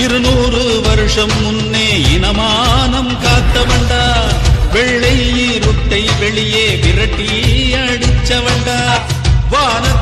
இருநூறு வருஷம் முன்னே இனமானம் காத்தவண்டா. வெள்ளை இருட்டை வெளியே விரட்டி அடிச்சவண்டா. வானத்தை